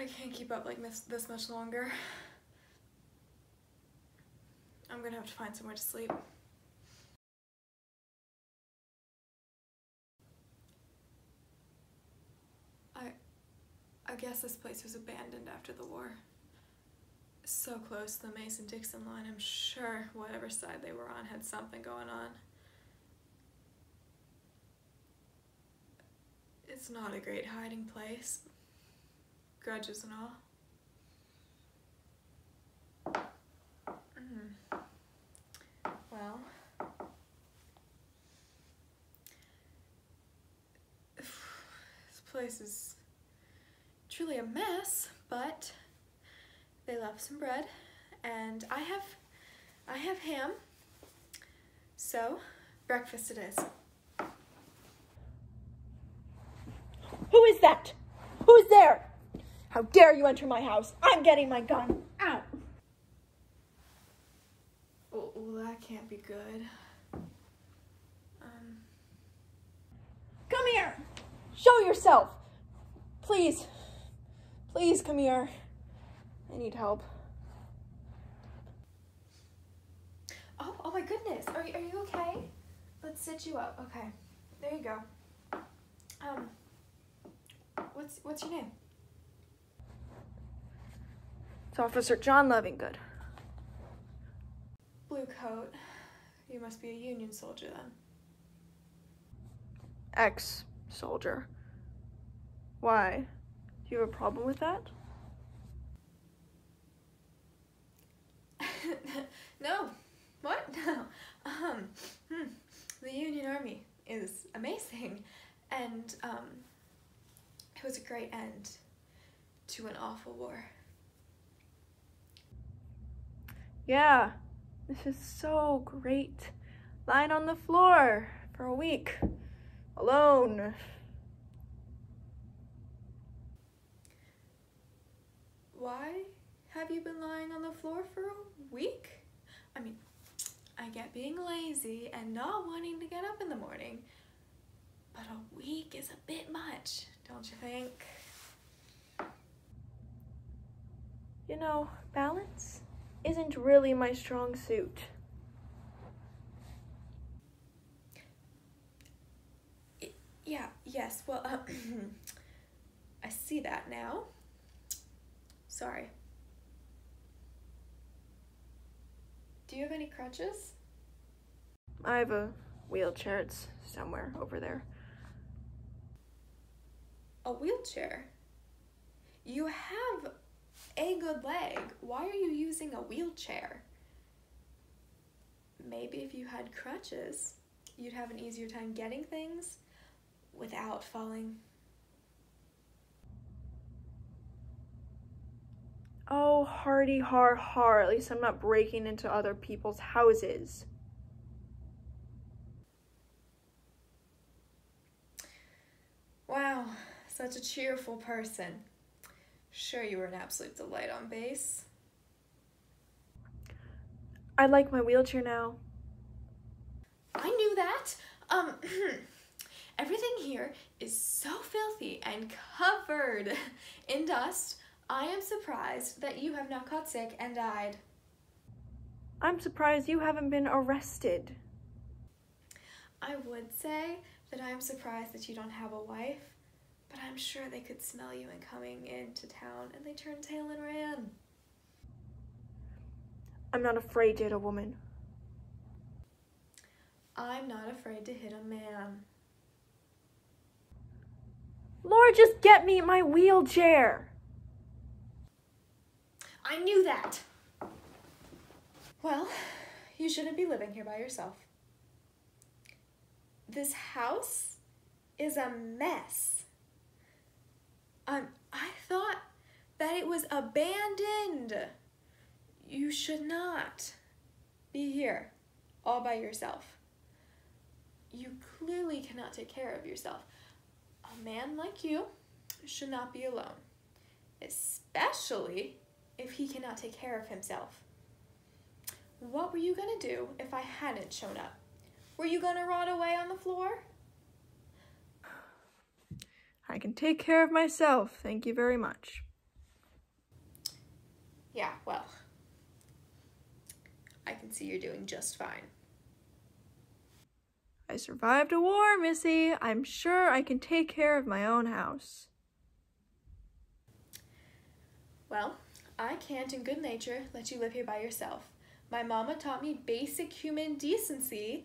I can't keep up like this this much longer. I'm gonna have to find somewhere to sleep. I I guess this place was abandoned after the war. So close to the Mason-Dixon line, I'm sure whatever side they were on had something going on. It's not a great hiding place. Grudges and all. Mm. Well, this place is truly a mess, but they left some bread and I have I have ham. So, breakfast it is. Who is that? Who's there? How dare you enter my house? I'm getting my gun. Out. Well, well that can't be good. Um, Come here. Show yourself. Please. Please come here. I need help. oh, oh my goodness. Are, you- are you okay? Let's sit you up. Okay. There you go. Um, what's what's your name? It's Officer John Lovingood. Blue coat. You must be a Union soldier then. Ex soldier. Why? Do you have a problem with that? no. What? No. Um, hmm. The Union Army is amazing, and um, it was a great end to an awful war. Yeah. This is so great. Lying on the floor for a week. Alone. Why have you been lying on the floor for a week? I mean, I get being lazy and not wanting to get up in the morning, but a week is a bit much, don't you think? You know, balance isn't really my strong suit. Yeah, yes, well, uh, I see that now. Sorry. Do you have any crutches? I have a wheelchair. It's somewhere over there. A wheelchair? You have a good leg. Why are you using a wheelchair? Maybe if you had crutches, you'd have an easier time getting things without falling. Oh, hardy har har. At least I'm not breaking into other people's houses. Wow, such a cheerful person. Sure, you were an absolute delight on base. I like my wheelchair now. I knew that. Um, everything here is so filthy and covered in dust. I am surprised that you have not caught sick and died. I'm surprised you haven't been arrested. I would say that I am surprised that you don't have a wife, but I'm sure they could smell you in coming into town and they turned tail and ran. I'm not afraid to hit a woman. I'm not afraid to hit a man. Laura, just get me my wheelchair. I knew that. Well, you shouldn't be living here by yourself. This house is a mess. Um, I thought that it was abandoned. You should not be here all by yourself. You clearly cannot take care of yourself. A man like you should not be alone, especially if he cannot take care of himself. What were you gonna do if I hadn't shown up? Were you gonna rot away on the floor? I can take care of myself. Thank you very much. Yeah, well, I can see you're doing just fine. I survived a war, Missy. I'm sure I can take care of my own house. Well, I can't in good nature let you live here by yourself. My mama taught me basic human decency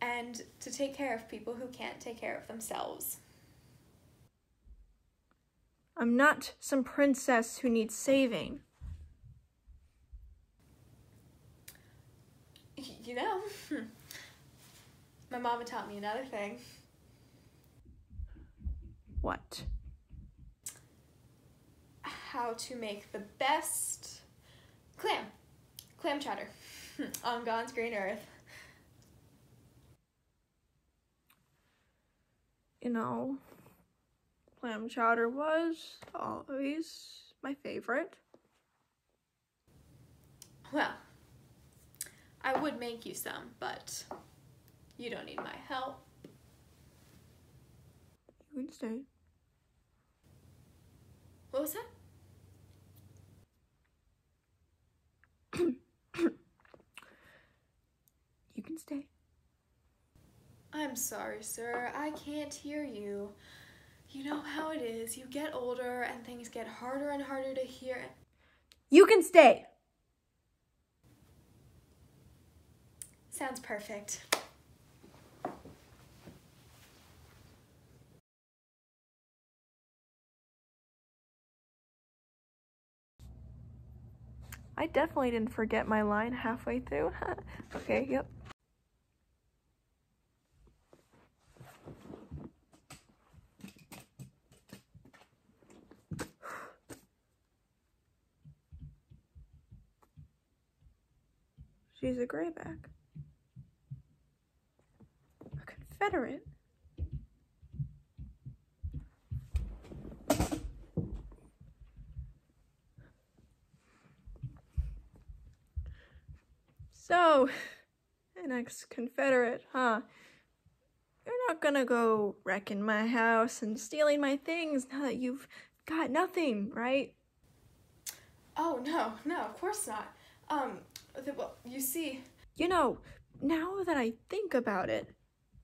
and to take care of people who can't take care of themselves. I'm not some princess who needs saving. You know, my mama taught me another thing. What? How to make the best clam, clam chowder on God's green earth. You know, clam chowder was always my favorite. Well, I would make you some, but you don't need my help. You can stay. What was that? You can stay. I'm sorry, sir. I can't hear you. You know how it is. You get older and things get harder and harder to hear. You can stay. Sounds perfect. I definitely didn't forget my line halfway through. okay, yep. She's a grayback. A Confederate? So, an ex Confederate, huh? You're not gonna go wrecking my house and stealing my things now that you've got nothing, right? Oh, no, no, of course not. Um, well, you see, You know, now that I think about it,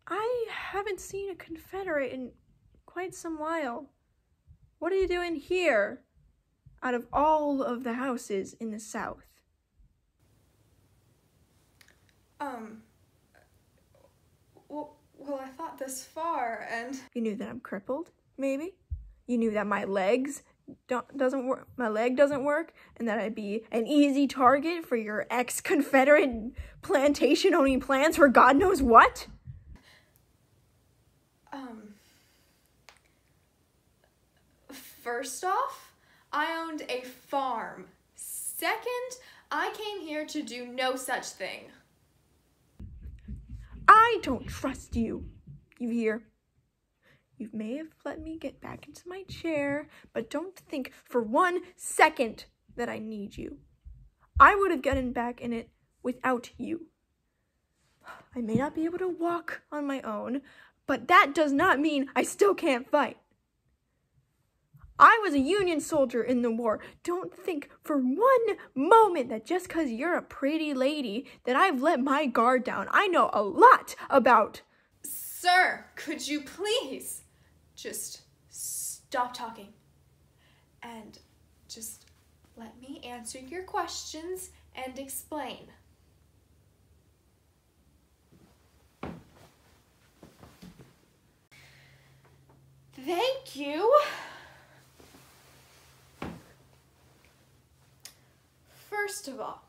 I haven't seen a Confederate in quite some while. What are you doing here? Out of all of the houses in the South. um, well, well, I thought this far, and You knew that I'm crippled, maybe? You knew that my legs don't, doesn't work, my leg doesn't work, and that I'd be an easy target for your ex-Confederate plantation owning plans for God knows what? um, first off, I owned a farm. Second, I came here to do no such thing. I don't trust you. You hear? You may have let me get back into my chair, but don't think for one second that I need you. I would have gotten back in it without you. I may not be able to walk on my own, but that does not mean I still can't fight. I was a Union soldier in the war. Don't think for one moment that just because you're a pretty lady that I've let my guard down. I know a lot about. Sir, could you please just stop talking and just let me answer your questions and explain? Thank you. First of all,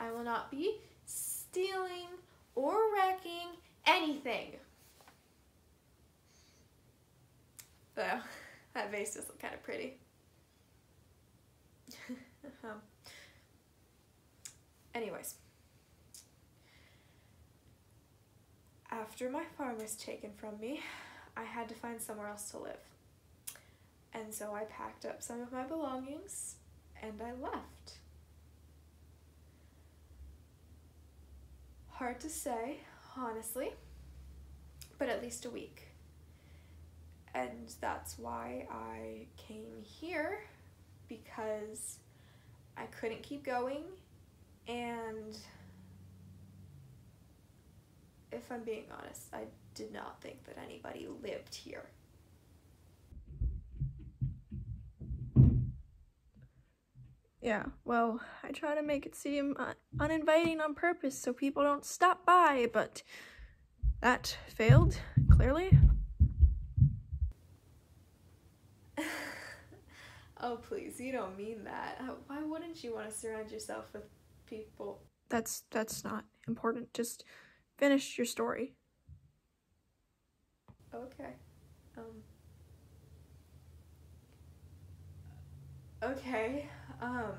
I will not be stealing or wrecking anything. Though, that vase does look kind of pretty. um, anyways. After my farm was taken from me, I had to find somewhere else to live. And so I packed up some of my belongings and I left. Hard to say, honestly, but at least a week. And that's why I came here because I couldn't keep going, and if I'm being honest, I did not think that anybody lived here. Yeah, well, I try to make it seem uh, uninviting on purpose so people don't stop by, but that failed, clearly. Oh, please, you don't mean that. Why wouldn't you want to surround yourself with people? That's that's not important. Just finish your story. Okay. Um Okay. Um,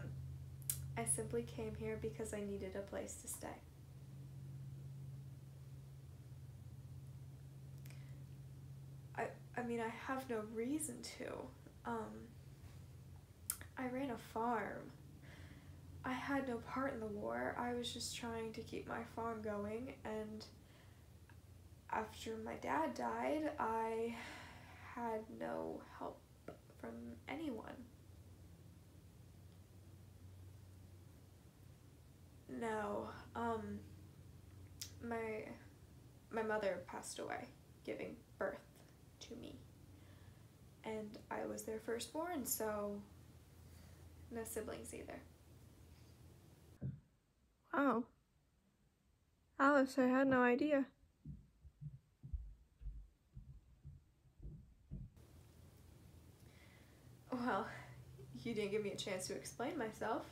I simply came here because I needed a place to stay. I, I mean, I have no reason to. Um, I ran a farm. I had no part in the war. I was just trying to keep my farm going, and after my dad died, I had no help from anyone. No. Um my my mother passed away giving birth to me. And I was their firstborn, so no siblings either. Wow. Alice, I had no idea. Well, you didn't give me a chance to explain myself.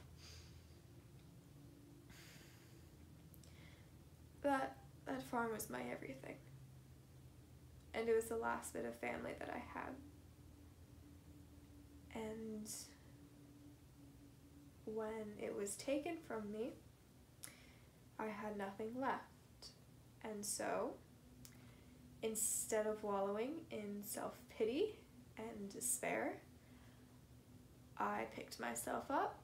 that that farm was my everything. And it was the last bit of family that I had. And when it was taken from me, I had nothing left. And so, instead of wallowing in self pity and despair, I picked myself up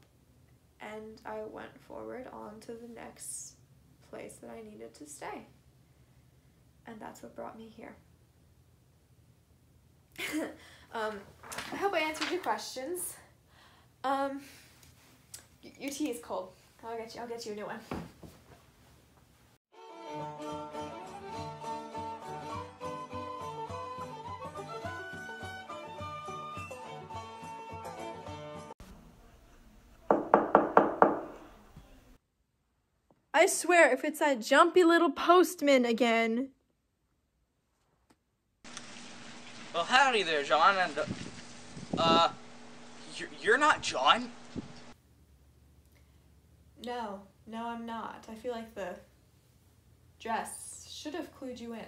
and I went forward on to the next place that I needed to stay. And that's what brought me here. um, I hope I answered your questions. Um, your tea is cold. I'll get you. I'll get you a new one. I swear, if it's that jumpy little postman again. Well, howdy there, John, and, uh, you're, you're not John? No, no, I'm not. I feel like the dress should have clued you in.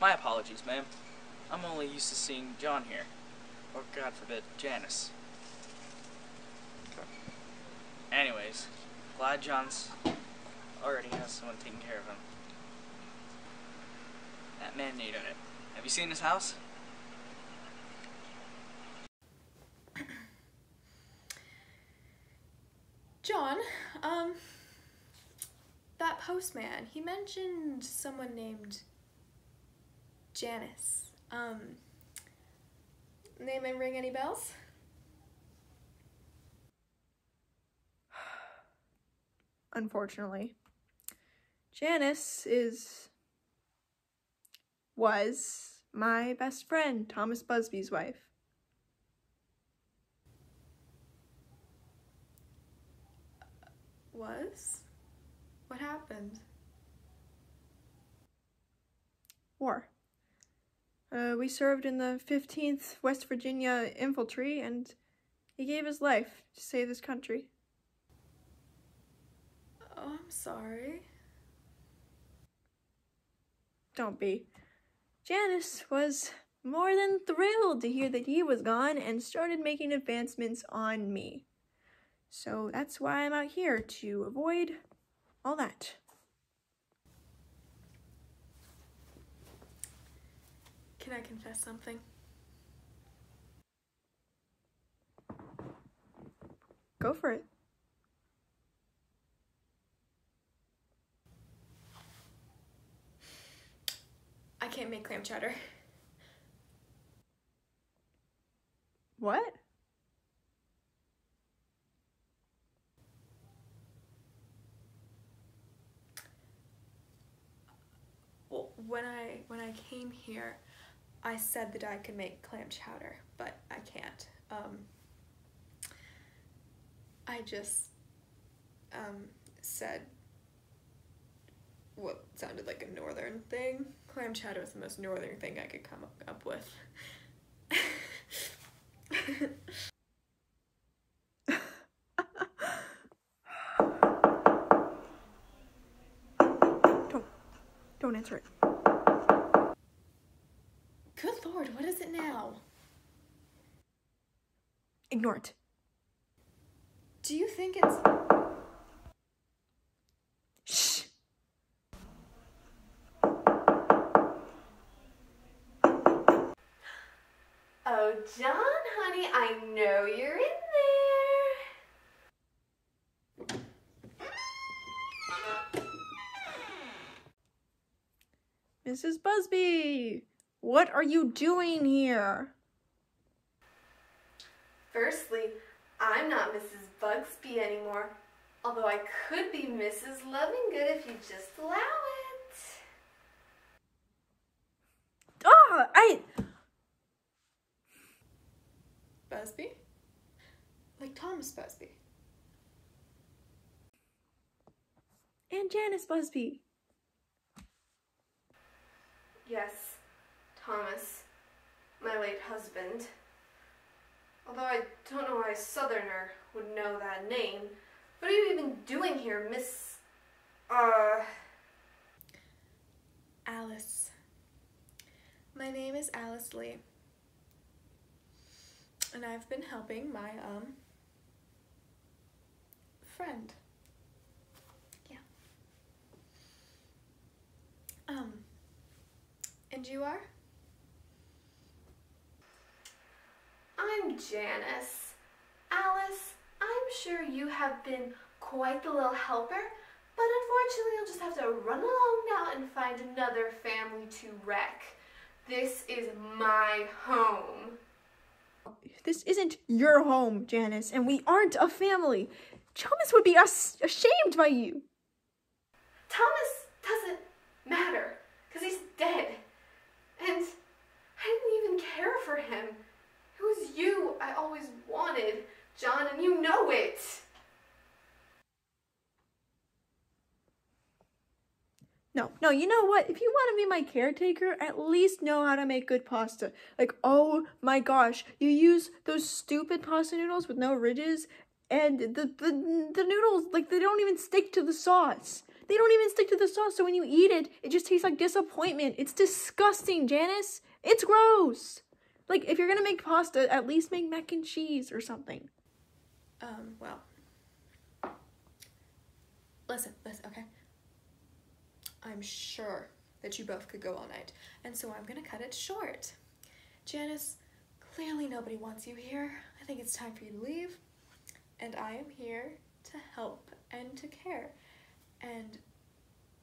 My apologies, ma'am. I'm only used to seeing John here. Or, God forbid, Janice. Anyways, glad John's already has someone taking care of him. That man needed it. Have you seen his house? John, um, that postman, he mentioned someone named Janice. Um, name and ring any bells? Unfortunately. Janice is. Was my best friend, Thomas Busby's wife. Was? What happened? War. Uh, we served in the 15th West Virginia Infantry, and he gave his life to save this country. Oh, I'm sorry. Don't be. Janice was more than thrilled to hear that he was gone and started making advancements on me. So that's why I'm out here to avoid all that. Can I confess something? Go for it. I can't make clam chowder. What? Well, when I when I came here, I said that I could make clam chowder, but I can't. Um, I just um, said what sounded like a northern thing. Clam chowder was the most northern thing I could come up, up with. Don't don't answer it. Good lord, what is it now? Ignore it. Do you think it's. Mrs. Busby, what are you doing here? Firstly, I'm not Mrs. Bugsby anymore, although I could be Mrs. Lovingood if you just allow it. Ah, I Busby? Like Thomas Busby. and Janice Busby. Yes, Thomas, my late husband. Although I don't know why a southerner would know that name. What are you even doing here, Miss. Uh. Alice. My name is Alice Lee. And I've been helping my, um, friend. Yeah. Um, and you are? I'm Janice. Alice, I'm sure you have been quite the little helper, but unfortunately you'll just have to run along now and find another family to wreck. This is my home. This isn't your home, Janice, and we aren't a family. Thomas would be ashamed by you. Thomas doesn't matter, because he's dead. And I didn't even care for him. It was you I always wanted, John, and you know it. No, no, you know what? If you want to be my caretaker, at least know how to make good pasta. Like, oh my gosh, you use those stupid pasta noodles with no ridges, and the, the, the noodles, like, they don't even stick to the sauce. They don't even stick to the sauce, so when you eat it, it just tastes like disappointment. It's disgusting, Janice. It's gross. Like, if you're gonna make pasta, at least make mac and cheese or something. Um, well. Listen, listen, okay? I'm sure that you both could go all night, and so I'm gonna cut it short. Janice, clearly nobody wants you here. I think it's time for you to leave, and I am here to help and to care. And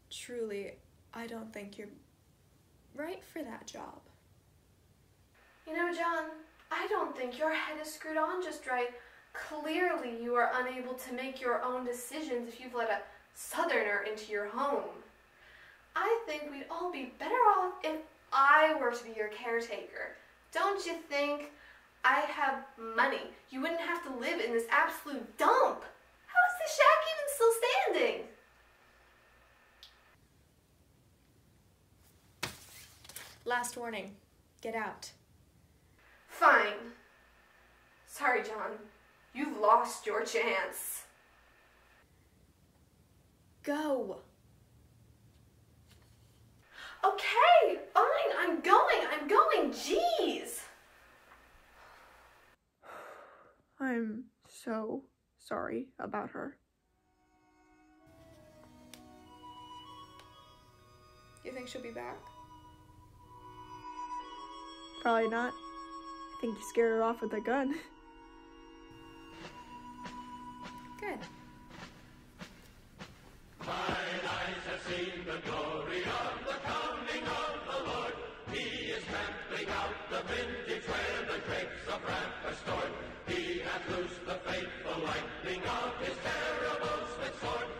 truly, I don't think you're right for that job. You know, John, I don't think your head is screwed on just right. Clearly, you are unable to make your own decisions if you've let a southerner into your home. I think we'd all be better off if I were to be your caretaker. Don't you think? I have money. You wouldn't have to live in this absolute dump. How is the shack even still standing? Last warning get out. Fine. Sorry, John. You've lost your chance. Go. Okay, fine. I'm going. I'm going. Jeez. I'm so sorry about her. You think she'll be back? Probably not. I think you scared her off with a gun. Good. Bring out the vintage where the grapes of wrath are stored. He hath loosed the fateful lightning of his terrible smith sword.